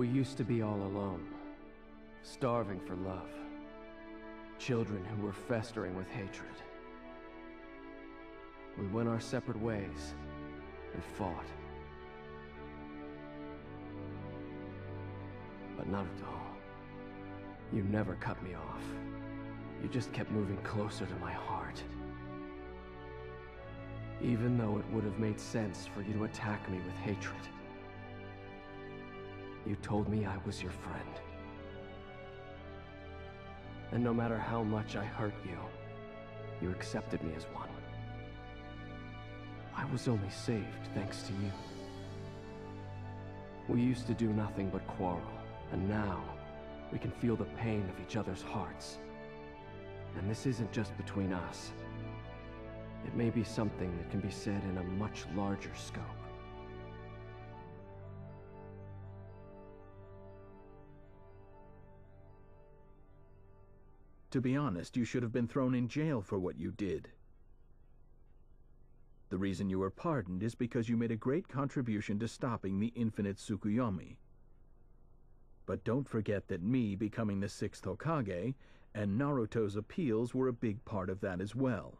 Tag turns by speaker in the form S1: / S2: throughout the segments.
S1: We used to be all alone, starving for love. Children who were festering with hatred. We went our separate ways and fought. But Naruto, you never cut me off. You just kept moving closer to my heart. Even though it would have made sense for you to attack me with hatred. You told me I was your friend. And no matter how much I hurt you, you accepted me as one. I was only saved thanks to you. We used to do nothing but quarrel, and now we can feel the pain of each other's hearts. And this isn't just between us. It may be something that can be said in a much larger scope.
S2: To be honest, you should have been thrown in jail for what you did. The reason you were pardoned is because you made a great contribution to stopping the infinite Tsukuyomi. But don't forget that me becoming the sixth Hokage and Naruto's appeals were a big part of that as well.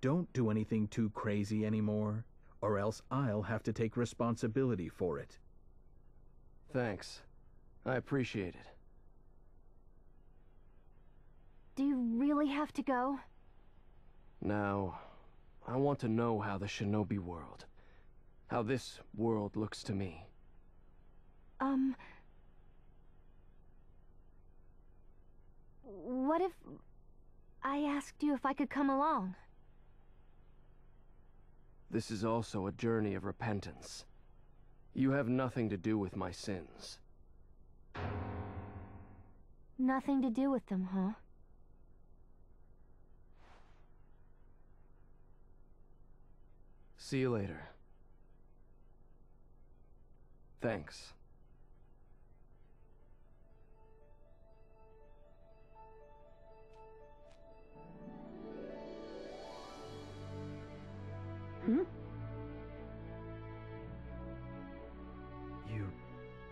S2: Don't do anything too crazy anymore, or else I'll have to take responsibility for it.
S1: Thanks. I appreciate it.
S3: Do you really have to go?
S1: Now, I want to know how the shinobi world, how this world looks to me.
S3: Um... What if... I asked you if I could come along?
S1: This is also a journey of repentance. You have nothing to do with my sins.
S3: Nothing to do with them, huh?
S1: See you later. Thanks.
S4: Hmm?
S1: You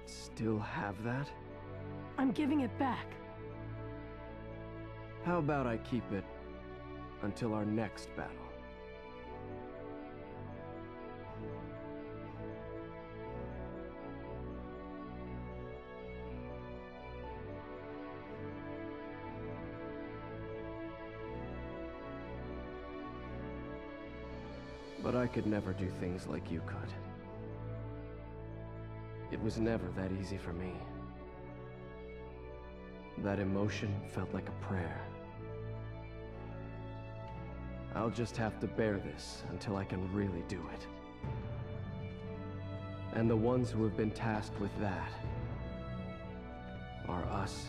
S1: still have that?
S4: I'm giving it back.
S1: How about I keep it until our next battle? Could never do things like you could. It was never that easy for me. That emotion felt like a prayer. I'll just have to bear this until I can really do it. And the ones who have been tasked with that are us.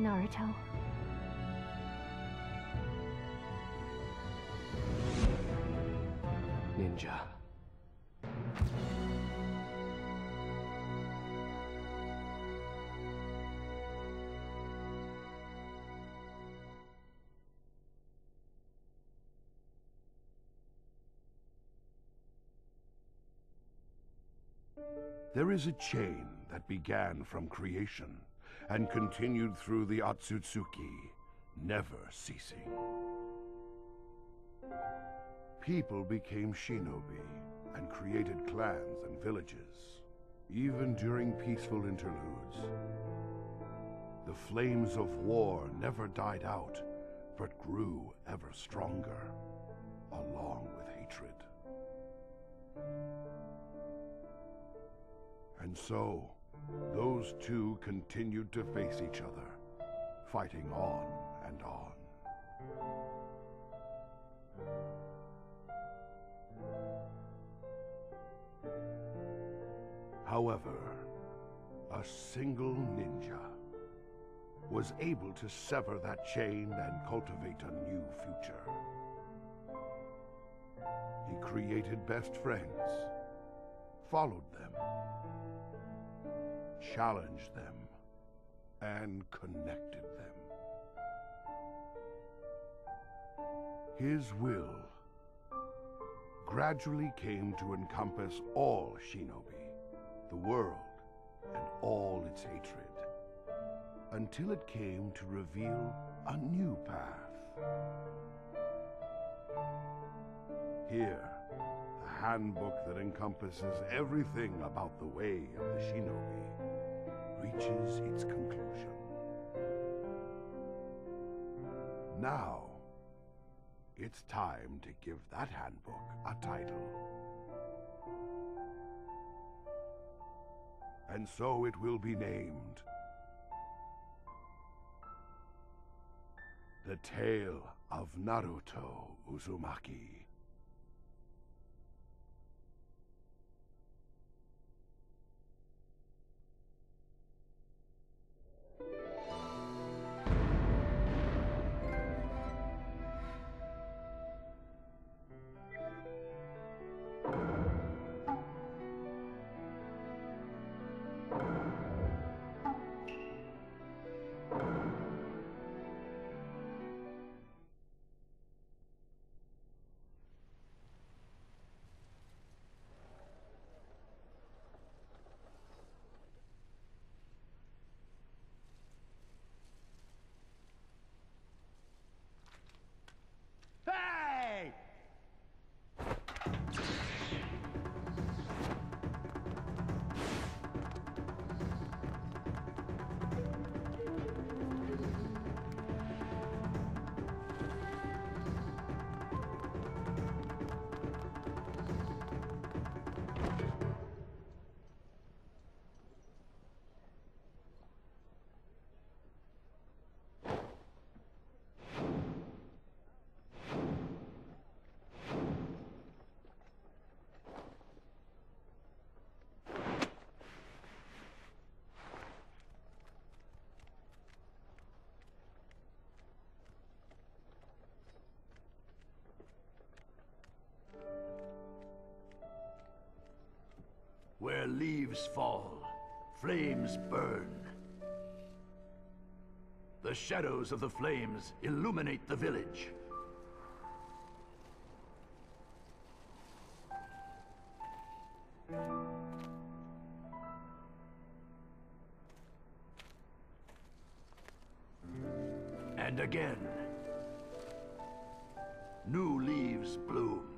S3: Naruto.
S5: There is a chain that began from creation and continued through the Otsutsuki, never ceasing. People became shinobi and created clans and villages, even during peaceful interludes. The flames of war never died out, but grew ever stronger, along with hatred. And so, those two continued to face each other, fighting on and on. However, a single ninja was able to sever that chain and cultivate a new future. He created best friends, followed them, challenged them, and connected them. His will gradually came to encompass all shinobi, the world, and all its hatred, until it came to reveal a new path. Here, the handbook that encompasses everything about the way of the shinobi reaches its conclusion. Now, it's time to give that handbook a title. And so it will be named The Tale of Naruto Uzumaki.
S6: Leaves fall, flames burn. The shadows of the flames illuminate the village. And again, new leaves bloom.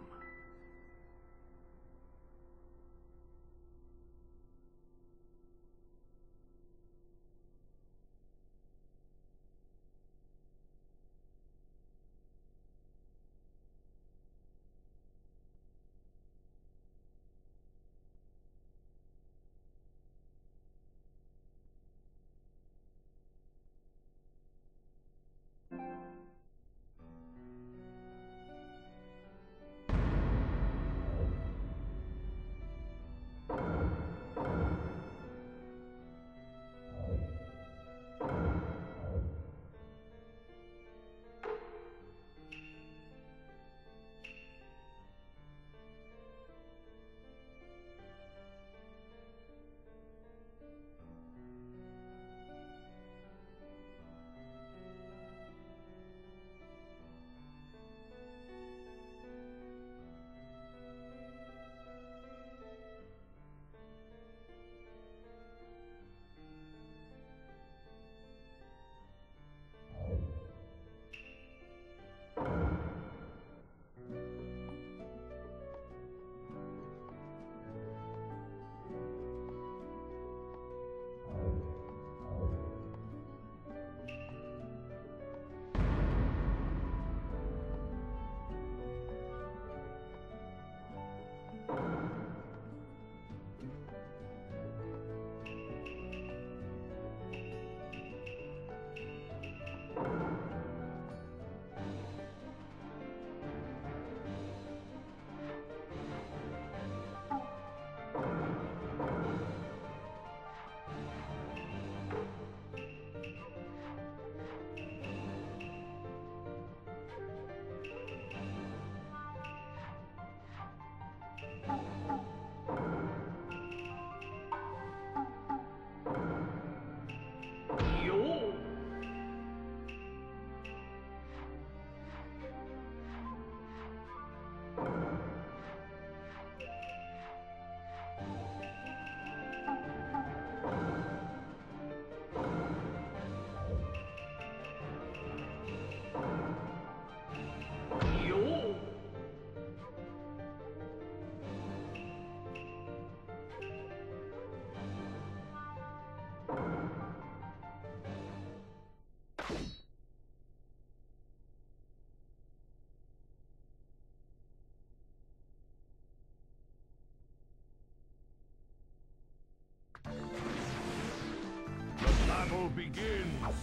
S5: Battle begins!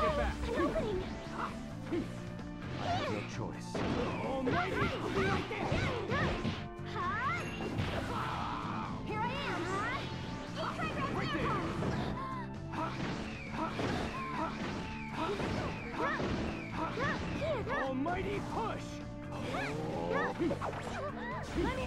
S3: Get back! An opening!
S1: I have no choice.
S3: Right there! Here I am! Huh? Right there! Here!
S6: Almighty push!
S3: Let me...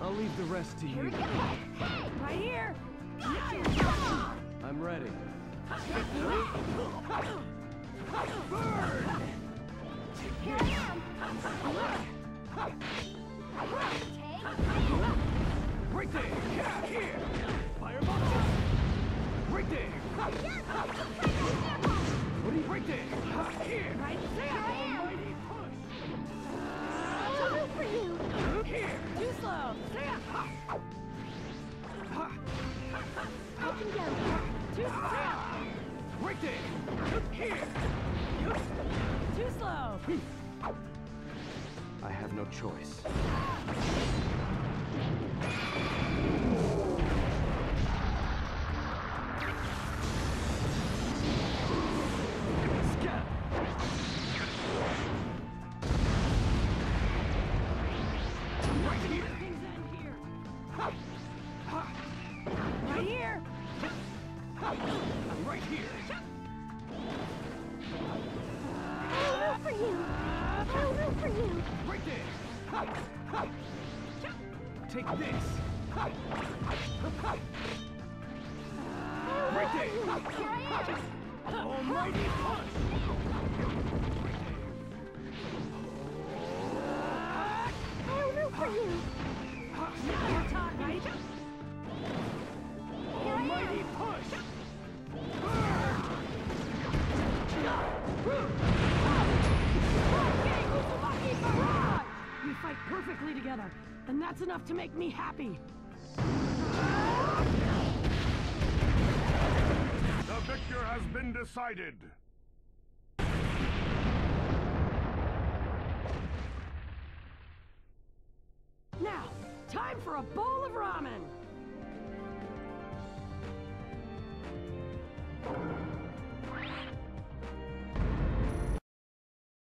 S3: I'll
S1: leave the rest to you.
S3: Right here!
S1: I'm ready.
S6: Right there! Here! Shot! Right there! What are you right there? Here!
S3: Right there!
S1: Choice.
S3: You!
S4: Fight perfectly together, and that's enough to make me happy.
S5: The victor has been decided!
S4: Now, time for a bowl of ramen.